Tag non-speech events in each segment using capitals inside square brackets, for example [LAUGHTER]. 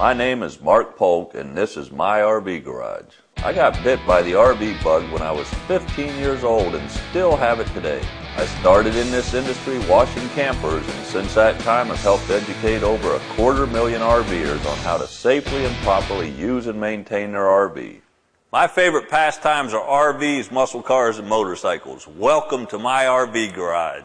My name is Mark Polk, and this is my RV garage. I got bit by the RV bug when I was 15 years old and still have it today. I started in this industry washing campers, and since that time I've helped educate over a quarter million RVers on how to safely and properly use and maintain their RV. My favorite pastimes are RVs, muscle cars, and motorcycles. Welcome to my RV garage.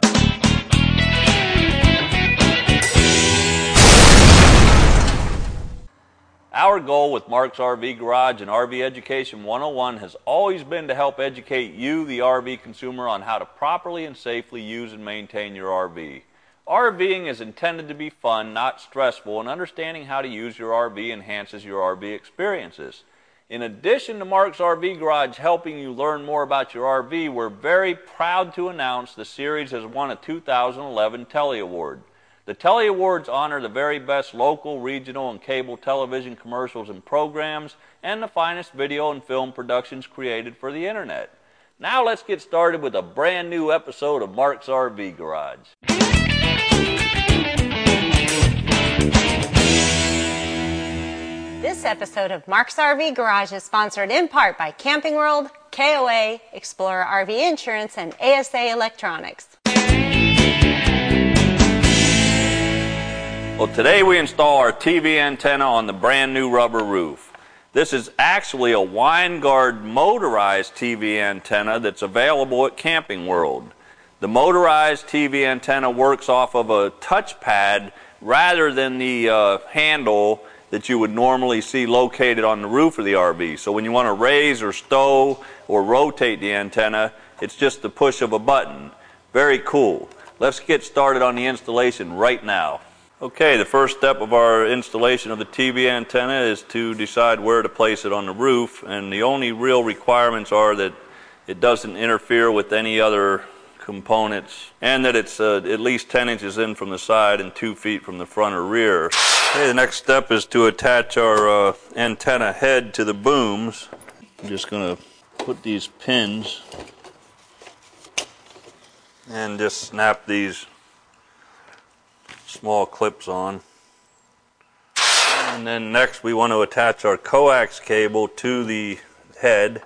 Our goal with Mark's RV Garage and RV Education 101 has always been to help educate you, the RV consumer, on how to properly and safely use and maintain your RV. RVing is intended to be fun, not stressful, and understanding how to use your RV enhances your RV experiences. In addition to Mark's RV Garage helping you learn more about your RV, we're very proud to announce the series has won a 2011 Telly Award. The Telly Awards honor the very best local, regional, and cable television commercials and programs, and the finest video and film productions created for the internet. Now let's get started with a brand new episode of Mark's RV Garage. This episode of Mark's RV Garage is sponsored in part by Camping World, KOA, Explorer RV Insurance, and ASA Electronics. Well, today we install our TV antenna on the brand new rubber roof. This is actually a Winegard motorized TV antenna that's available at Camping World. The motorized TV antenna works off of a touchpad rather than the uh, handle that you would normally see located on the roof of the RV. So when you want to raise or stow or rotate the antenna, it's just the push of a button. Very cool. Let's get started on the installation right now. Okay, the first step of our installation of the TV antenna is to decide where to place it on the roof, and the only real requirements are that it doesn't interfere with any other components and that it's uh, at least 10 inches in from the side and 2 feet from the front or rear. Okay, the next step is to attach our uh, antenna head to the booms. I'm just going to put these pins and just snap these small clips on. And then next we want to attach our coax cable to the head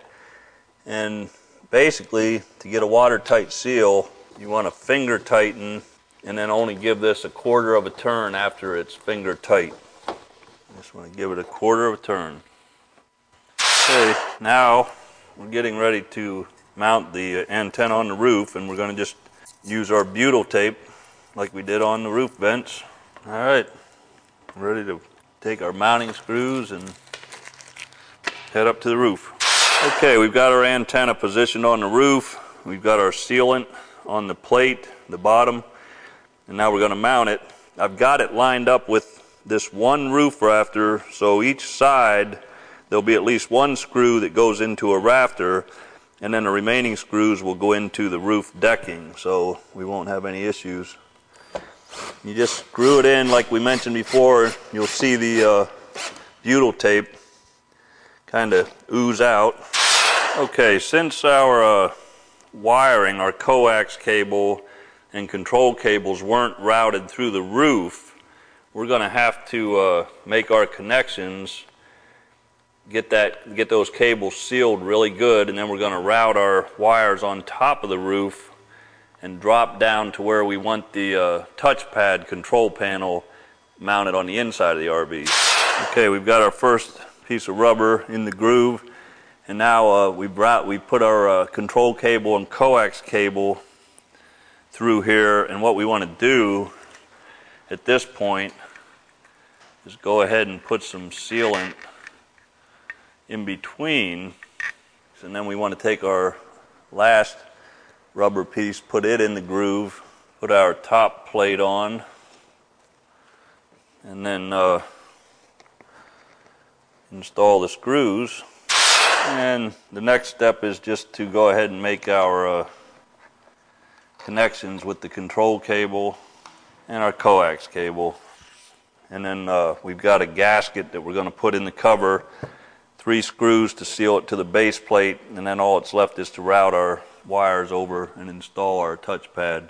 and basically to get a watertight seal you want to finger tighten and then only give this a quarter of a turn after it's finger tight. Just want to give it a quarter of a turn. Okay, now we're getting ready to mount the antenna on the roof and we're going to just use our butyl tape like we did on the roof vents. All right, ready to take our mounting screws and head up to the roof. Okay, we've got our antenna positioned on the roof. We've got our sealant on the plate, the bottom, and now we're going to mount it. I've got it lined up with this one roof rafter, so each side there'll be at least one screw that goes into a rafter, and then the remaining screws will go into the roof decking, so we won't have any issues. You just screw it in like we mentioned before. You'll see the uh, butyl tape kind of ooze out. Okay, since our uh, wiring, our coax cable and control cables weren't routed through the roof, we're going to have to uh, make our connections, get that, get those cables sealed really good, and then we're going to route our wires on top of the roof and drop down to where we want the uh, touchpad control panel mounted on the inside of the RV. Okay, we've got our first piece of rubber in the groove, and now uh, we brought we put our uh, control cable and coax cable through here, and what we want to do at this point is go ahead and put some sealant in between, and then we want to take our last rubber piece, put it in the groove, put our top plate on, and then uh, install the screws. And the next step is just to go ahead and make our uh, connections with the control cable and our coax cable. And then uh, we've got a gasket that we're going to put in the cover, three screws to seal it to the base plate, and then all that's left is to route our wires over and install our touchpad.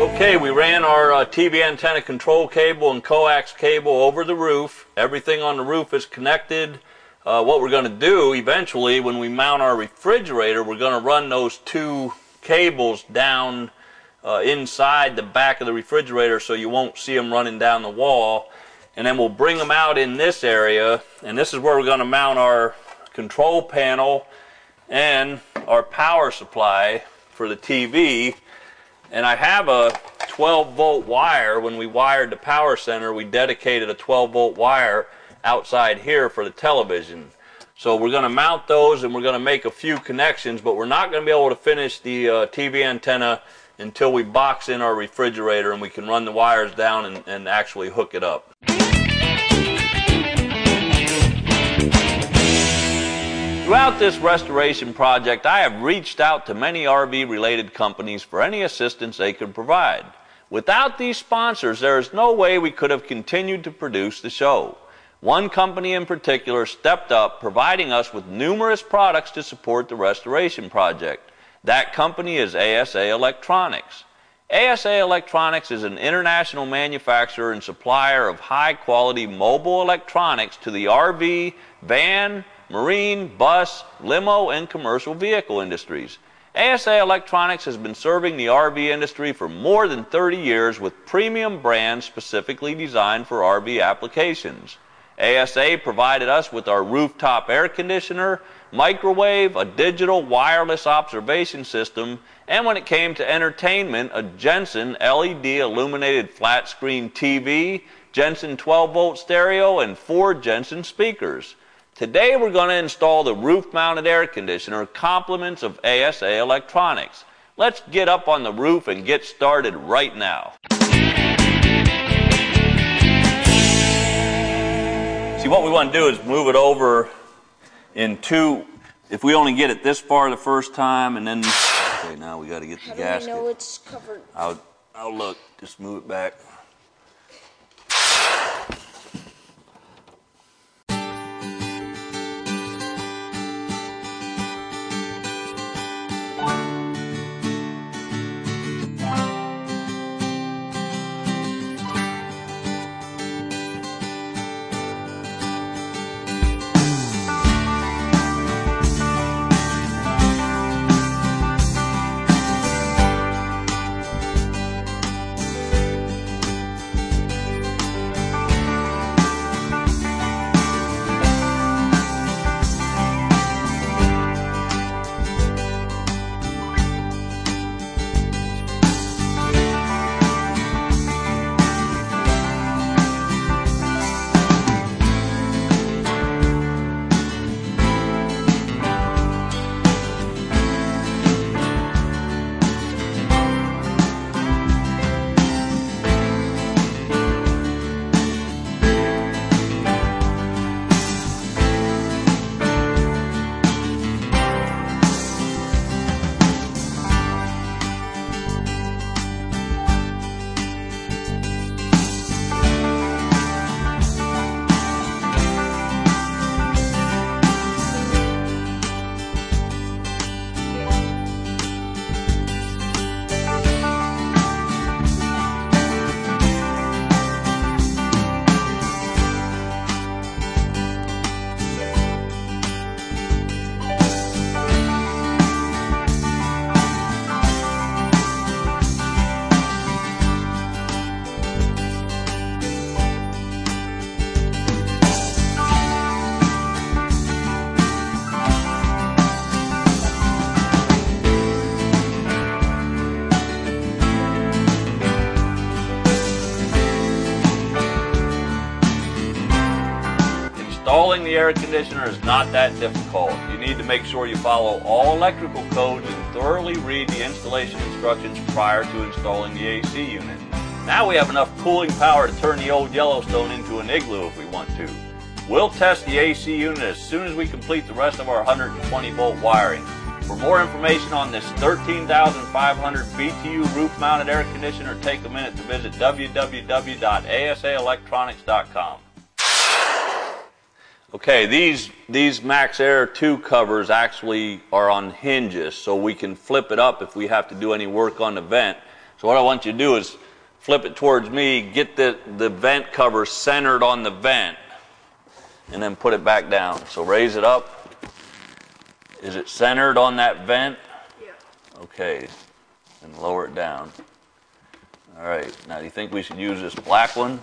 Okay, we ran our uh, TV antenna control cable and coax cable over the roof. Everything on the roof is connected. Uh, what we're going to do eventually when we mount our refrigerator, we're going to run those two cables down uh, inside the back of the refrigerator so you won't see them running down the wall. And then we'll bring them out in this area, and this is where we're going to mount our control panel and our power supply for the TV. And I have a 12 volt wire. When we wired the power center, we dedicated a 12 volt wire outside here for the television. So we're going to mount those and we're going to make a few connections, but we're not going to be able to finish the uh, TV antenna until we box in our refrigerator and we can run the wires down and, and actually hook it up. Throughout this restoration project, I have reached out to many RV related companies for any assistance they could provide. Without these sponsors, there is no way we could have continued to produce the show. One company in particular stepped up, providing us with numerous products to support the restoration project. That company is ASA Electronics. ASA Electronics is an international manufacturer and supplier of high quality mobile electronics to the RV, van, marine, bus, limo, and commercial vehicle industries. ASA Electronics has been serving the RV industry for more than 30 years with premium brands specifically designed for RV applications. ASA provided us with our rooftop air conditioner, microwave, a digital wireless observation system, and when it came to entertainment, a Jensen LED illuminated flat screen TV, Jensen 12 volt stereo, and four Jensen speakers. Today we're going to install the roof mounted air conditioner, complements of ASA Electronics. Let's get up on the roof and get started right now. See, what we want to do is move it over in two. If we only get it this far the first time, and then okay, now we got to get the How gasket. do we know it's covered? I'll, I'll look. Just move it back. Air conditioner is not that difficult. You need to make sure you follow all electrical codes and thoroughly read the installation instructions prior to installing the AC unit. Now we have enough cooling power to turn the old Yellowstone into an igloo if we want to. We'll test the AC unit as soon as we complete the rest of our 120 volt wiring. For more information on this 13,500 BTU roof mounted air conditioner, take a minute to visit www.asaelectronics.com. Okay, these these Maxx Air 2 covers actually are on hinges, so we can flip it up if we have to do any work on the vent. So what I want you to do is flip it towards me, get the, the vent cover centered on the vent, and then put it back down. So raise it up. Is it centered on that vent? Yeah. Okay. And lower it down. All right. Now, do you think we should use this black one?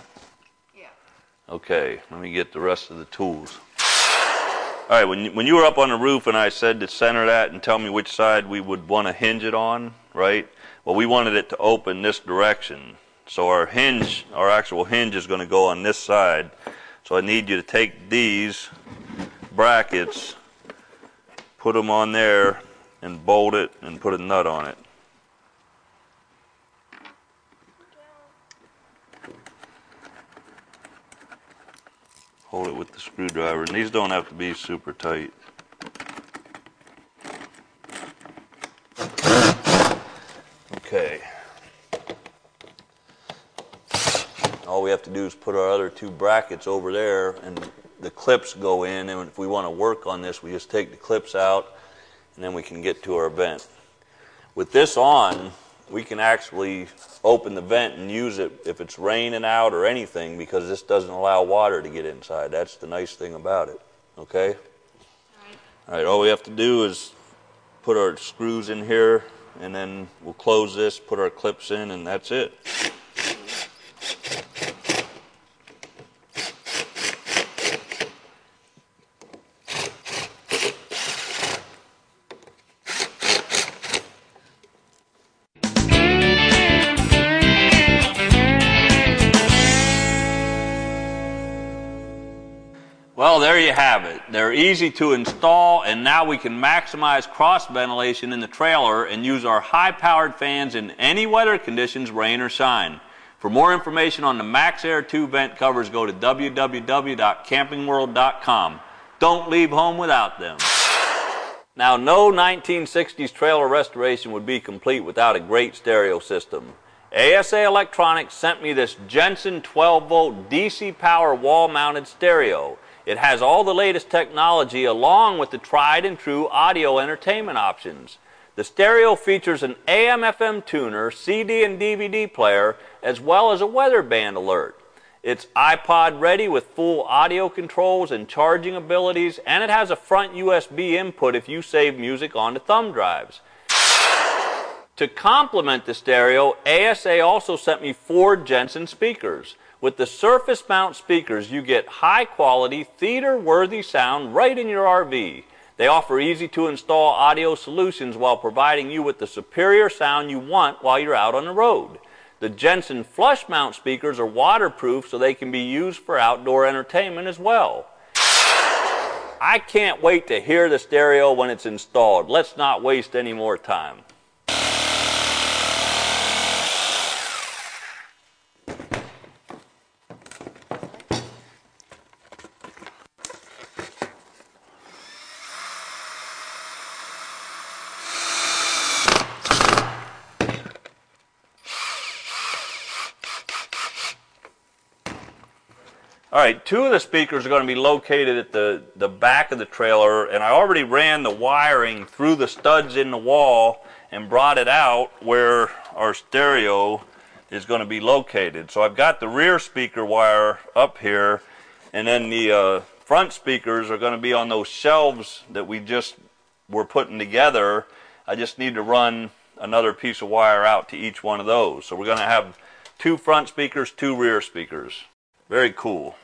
Okay. Let me get the rest of the tools. All right. When you, when you were up on the roof and I said to center that and tell me which side we would want to hinge it on, right? Well, we wanted it to open this direction. So our hinge, our actual hinge is going to go on this side. So I need you to take these brackets, put them on there, and bolt it and put a nut on it. Hold it with the screwdriver. And these don't have to be super tight. Okay. All we have to do is put our other two brackets over there and the clips go in and if we want to work on this we just take the clips out and then we can get to our vent. With this on we can actually open the vent and use it if it's raining out or anything because this doesn't allow water to get inside. That's the nice thing about it. Okay? All right, all we have to do is put our screws in here and then we'll close this, put our clips in, and that's it. There you have it. They're easy to install, and now we can maximize cross ventilation in the trailer and use our high powered fans in any weather conditions, rain or shine. For more information on the Maxx Air 2 vent covers, go to www.campingworld.com. Don't leave home without them. Now, no 1960s trailer restoration would be complete without a great stereo system. ASA Electronics sent me this Jensen 12 volt DC power wall mounted stereo. It has all the latest technology along with the tried and true audio entertainment options. The stereo features an AM FM tuner, CD and DVD player, as well as a weather band alert. It's iPod ready with full audio controls and charging abilities, and it has a front USB input if you save music onto thumb drives. To complement the stereo, ASA also sent me four Jensen speakers. With the surface mount speakers, you get high quality, theater worthy sound right in your RV. They offer easy to install audio solutions while providing you with the superior sound you want while you're out on the road. The Jensen flush mount speakers are waterproof so they can be used for outdoor entertainment as well. I can't wait to hear the stereo when it's installed. Let's not waste any more time. All right, two of the speakers are going to be located at the, the back of the trailer, and I already ran the wiring through the studs in the wall and brought it out where our stereo is going to be located. So I've got the rear speaker wire up here, and then the uh, front speakers are going to be on those shelves that we just were putting together. I just need to run another piece of wire out to each one of those. So we're going to have two front speakers, two rear speakers. Very cool.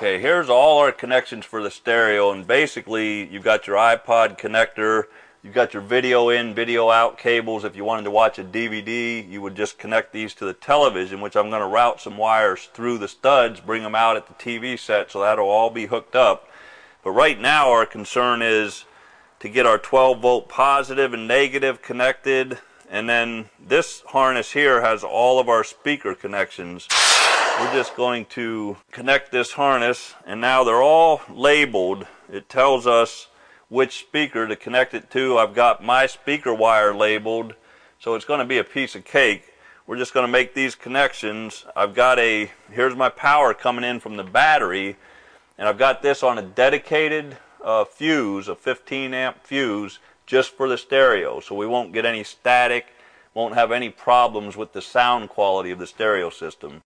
Okay, here's all our connections for the stereo, and basically you've got your iPod connector, you've got your video in, video out cables. If you wanted to watch a DVD, you would just connect these to the television, which I'm going to route some wires through the studs, bring them out at the TV set, so that'll all be hooked up. But right now our concern is to get our 12 volt positive and negative connected, and then this harness here has all of our speaker connections. We're just going to connect this harness and now they're all labeled. It tells us which speaker to connect it to. I've got my speaker wire labeled so it's going to be a piece of cake. We're just going to make these connections. I've got a here's my power coming in from the battery and I've got this on a dedicated uh, fuse a 15 amp fuse just for the stereo so we won't get any static won't have any problems with the sound quality of the stereo system.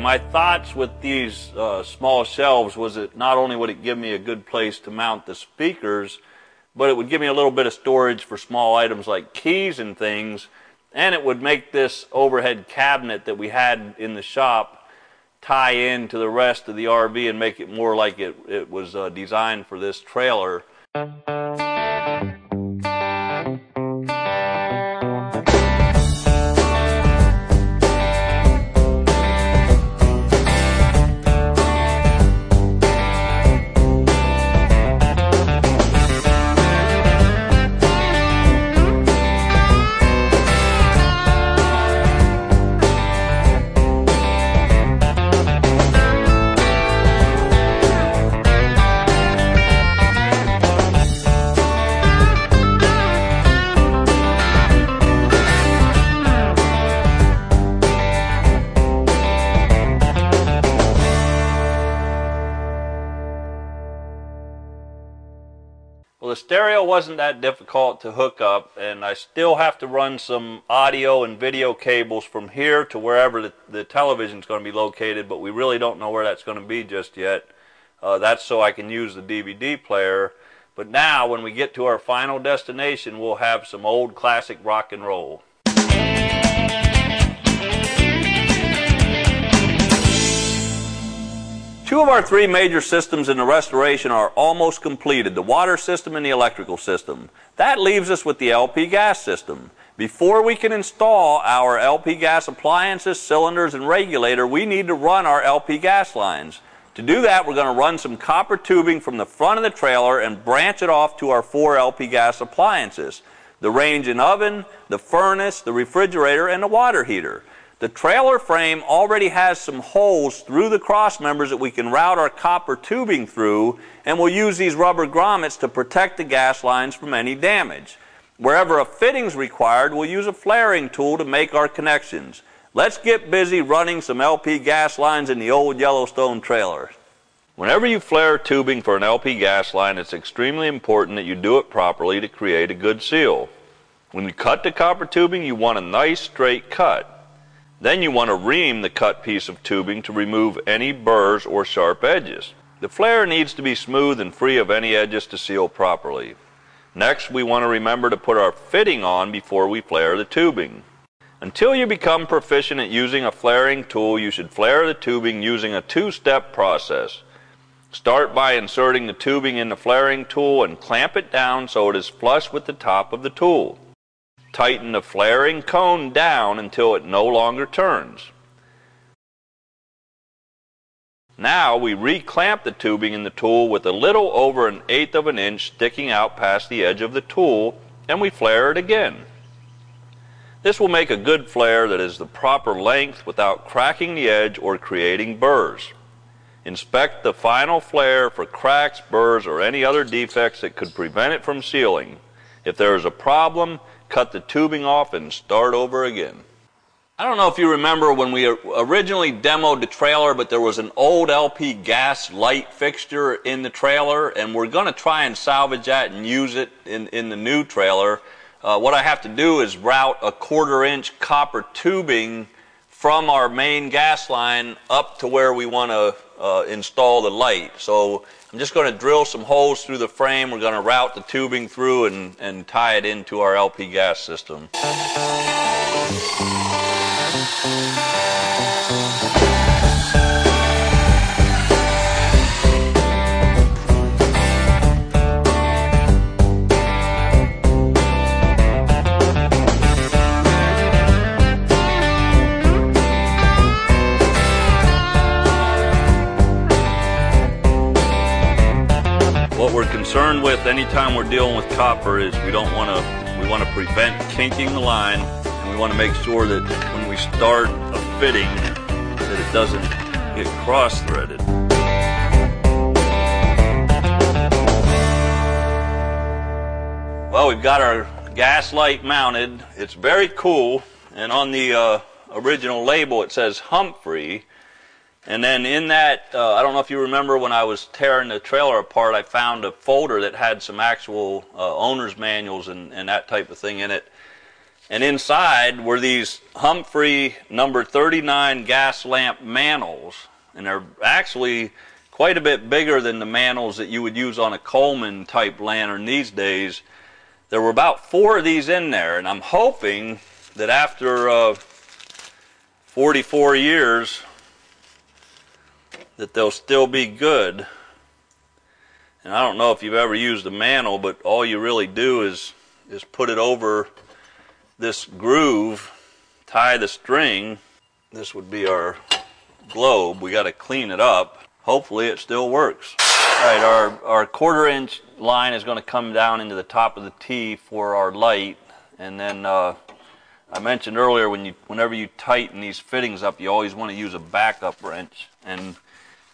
My thoughts with these uh, small shelves was that not only would it give me a good place to mount the speakers, but it would give me a little bit of storage for small items like keys and things, and it would make this overhead cabinet that we had in the shop tie in to the rest of the RV and make it more like it, it was uh, designed for this trailer. Wasn't that difficult to hook up, and I still have to run some audio and video cables from here to wherever the, the television is going to be located, but we really don't know where that's going to be just yet. Uh, that's so I can use the DVD player. But now, when we get to our final destination, we'll have some old classic rock and roll. Two of our three major systems in the restoration are almost completed, the water system and the electrical system. That leaves us with the LP gas system. Before we can install our LP gas appliances, cylinders, and regulator, we need to run our LP gas lines. To do that, we're going to run some copper tubing from the front of the trailer and branch it off to our four LP gas appliances. The range and oven, the furnace, the refrigerator, and the water heater. The trailer frame already has some holes through the cross members that we can route our copper tubing through, and we'll use these rubber grommets to protect the gas lines from any damage. Wherever a fitting's required, we'll use a flaring tool to make our connections. Let's get busy running some LP gas lines in the old Yellowstone trailer. Whenever you flare tubing for an LP gas line, it's extremely important that you do it properly to create a good seal. When you cut the copper tubing, you want a nice straight cut. Then you want to ream the cut piece of tubing to remove any burrs or sharp edges. The flare needs to be smooth and free of any edges to seal properly. Next, we want to remember to put our fitting on before we flare the tubing. Until you become proficient at using a flaring tool, you should flare the tubing using a two-step process. Start by inserting the tubing in the flaring tool and clamp it down so it is flush with the top of the tool. Tighten the flaring cone down until it no longer turns. Now we reclamp the tubing in the tool with a little over an eighth of an inch sticking out past the edge of the tool and we flare it again. This will make a good flare that is the proper length without cracking the edge or creating burrs. Inspect the final flare for cracks, burrs, or any other defects that could prevent it from sealing. If there is a problem, cut the tubing off and start over again. I don't know if you remember when we originally demoed the trailer, but there was an old LP gas light fixture in the trailer, and we're going to try and salvage that and use it in, in the new trailer. Uh, what I have to do is route a quarter inch copper tubing from our main gas line up to where we want to uh, install the light. So I'm just going to drill some holes through the frame. We're going to route the tubing through and, and tie it into our LP gas system. What we're concerned with anytime we're dealing with copper is we don't want to we want to prevent kinking the line and we want to make sure that when we start a fitting that it doesn't get cross threaded. Well, we've got our gas light mounted. It's very cool and on the uh, original label it says Humphrey and then in that, uh, I don't know if you remember when I was tearing the trailer apart, I found a folder that had some actual uh, owner's manuals and, and that type of thing in it. And inside were these Humphrey number 39 gas lamp mantles. And they're actually quite a bit bigger than the mantles that you would use on a Coleman type lantern these days. There were about four of these in there, and I'm hoping that after uh, 44 years, that they'll still be good. And I don't know if you've ever used a mantle, but all you really do is is put it over this groove, tie the string. This would be our globe. We got to clean it up. Hopefully it still works. All right, our, our quarter inch line is going to come down into the top of the T for our light. And then uh, I mentioned earlier when you, whenever you tighten these fittings up, you always want to use a backup wrench. And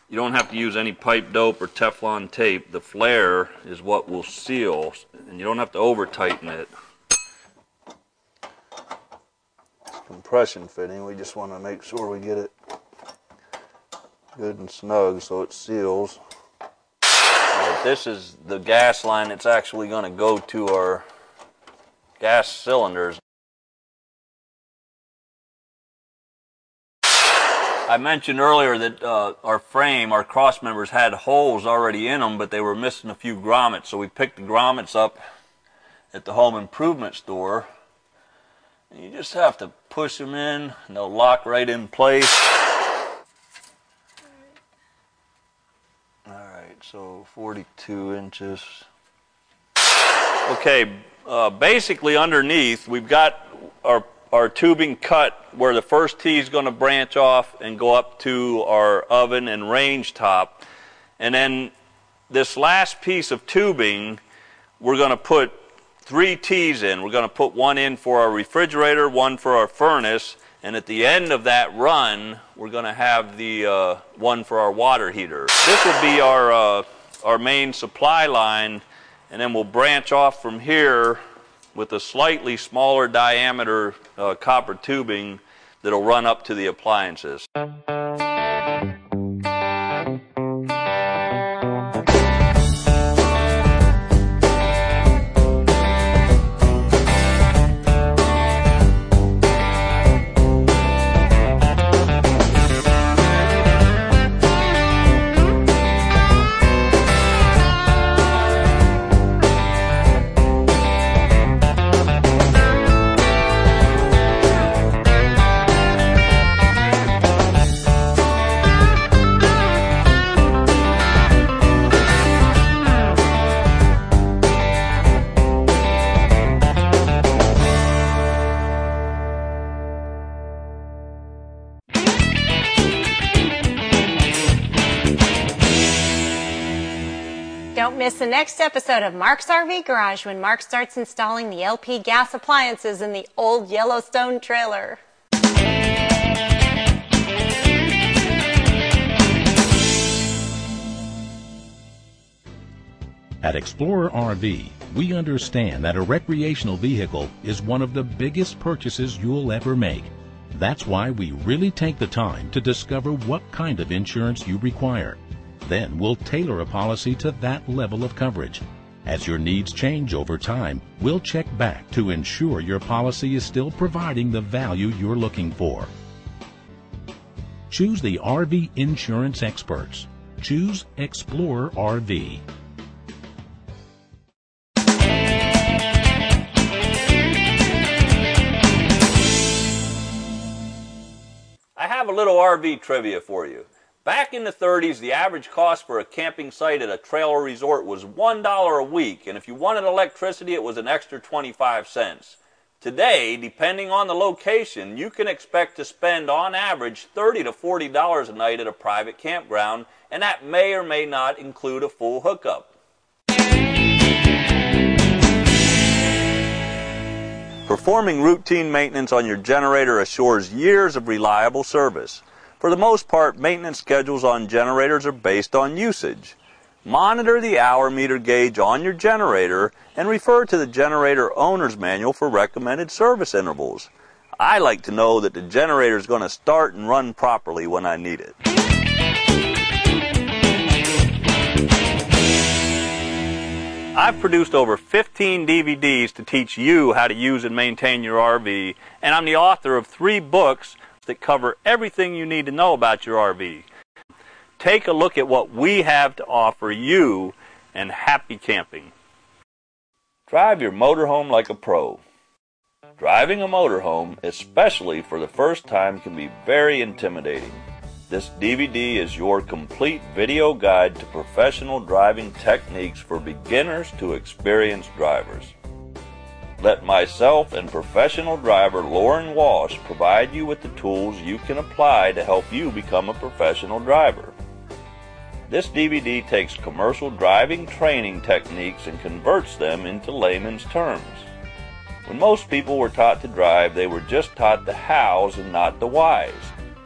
you don't have to use any pipe dope or Teflon tape. The flare is what will seal, and you don't have to over tighten it. It's compression fitting. We just want to make sure we get it good and snug so it seals. Right, this is the gas line that's actually going to go to our gas cylinders. I mentioned earlier that uh, our frame, our cross members had holes already in them, but they were missing a few grommets. So we picked the grommets up at the home improvement store. And you just have to push them in, and they'll lock right in place. All right, so 42 inches. Okay, uh, basically underneath, we've got our our tubing cut where the first T is going to branch off and go up to our oven and range top. And then this last piece of tubing, we're going to put three T's in. We're going to put one in for our refrigerator, one for our furnace, and at the end of that run, we're going to have the uh, one for our water heater. This will be our, uh, our main supply line, and then we'll branch off from here with a slightly smaller diameter uh, copper tubing that'll run up to the appliances. Don't miss the next episode of Mark's RV Garage when Mark starts installing the LP gas appliances in the old Yellowstone trailer. At Explorer RV, we understand that a recreational vehicle is one of the biggest purchases you'll ever make. That's why we really take the time to discover what kind of insurance you require. Then we'll tailor a policy to that level of coverage. As your needs change over time, we'll check back to ensure your policy is still providing the value you're looking for. Choose the RV insurance experts. Choose Explorer RV. I have a little RV trivia for you. Back in the 30s, the average cost for a camping site at a trailer resort was $1 a week, and if you wanted electricity, it was an extra 25 cents. Today, depending on the location, you can expect to spend on average $30 to $40 a night at a private campground, and that may or may not include a full hookup. Performing routine maintenance on your generator assures years of reliable service. For the most part, maintenance schedules on generators are based on usage. Monitor the hour meter gauge on your generator and refer to the generator owner's manual for recommended service intervals. I like to know that the generator is going to start and run properly when I need it. I've produced over 15 DVDs to teach you how to use and maintain your RV, and I'm the author of three books that cover everything you need to know about your RV. Take a look at what we have to offer you, and happy camping. Drive your motorhome like a pro. Driving a motorhome, especially for the first time, can be very intimidating. This DVD is your complete video guide to professional driving techniques for beginners to experienced drivers. Let myself and professional driver Lauren Walsh provide you with the tools you can apply to help you become a professional driver. This DVD takes commercial driving training techniques and converts them into layman's terms. When most people were taught to drive, they were just taught the hows and not the whys.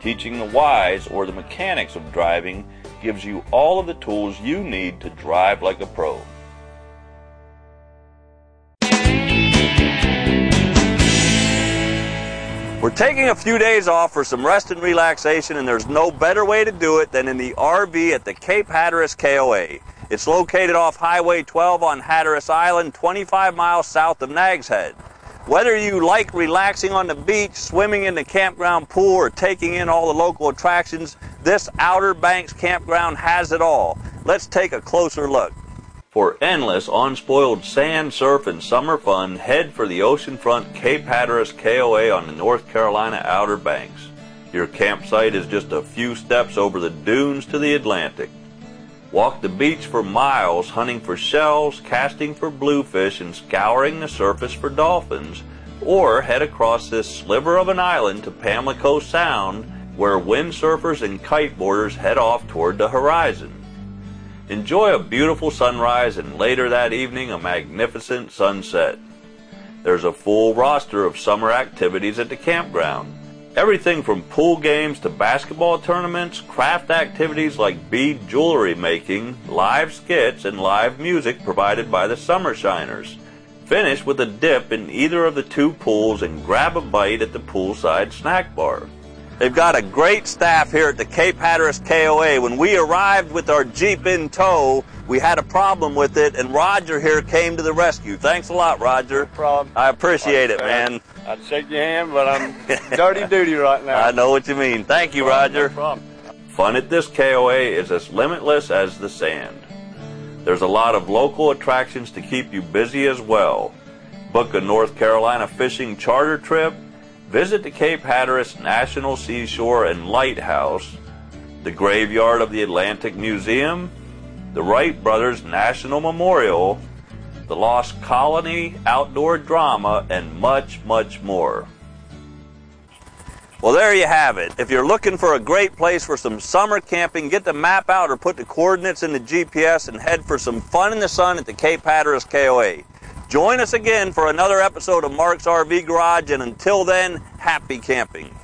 Teaching the whys or the mechanics of driving gives you all of the tools you need to drive like a pro. We're taking a few days off for some rest and relaxation, and there's no better way to do it than in the RV at the Cape Hatteras KOA. It's located off Highway 12 on Hatteras Island, 25 miles south of Nags Head. Whether you like relaxing on the beach, swimming in the campground pool, or taking in all the local attractions, this Outer Banks campground has it all. Let's take a closer look. For endless, unspoiled sand, surf, and summer fun, head for the oceanfront Cape Hatteras KOA on the North Carolina Outer Banks. Your campsite is just a few steps over the dunes to the Atlantic. Walk the beach for miles hunting for shells, casting for bluefish, and scouring the surface for dolphins, or head across this sliver of an island to Pamlico Sound, where windsurfers and kiteboarders head off toward the horizon. Enjoy a beautiful sunrise and later that evening a magnificent sunset. There's a full roster of summer activities at the campground. Everything from pool games to basketball tournaments, craft activities like bead jewelry making, live skits, and live music provided by the Summer Shiners. Finish with a dip in either of the two pools and grab a bite at the poolside snack bar. They've got a great staff here at the Cape Hatteras KOA. When we arrived with our Jeep in tow, we had a problem with it, and Roger here came to the rescue. Thanks a lot, Roger. No problem. I appreciate it, man. I'd shake your hand, but I'm [LAUGHS] dirty duty right now. I know what you mean. Thank you, Roger. No problem. Fun at this KOA is as limitless as the sand. There's a lot of local attractions to keep you busy as well. Book a North Carolina fishing charter trip, visit the Cape Hatteras National Seashore and Lighthouse, the graveyard of the Atlantic Museum, the Wright Brothers National Memorial, the Lost Colony Outdoor Drama, and much, much more. Well, there you have it. If you're looking for a great place for some summer camping, get the map out or put the coordinates in the GPS and head for some fun in the sun at the Cape Hatteras KOA. Join us again for another episode of Mark's RV Garage, and until then, happy camping.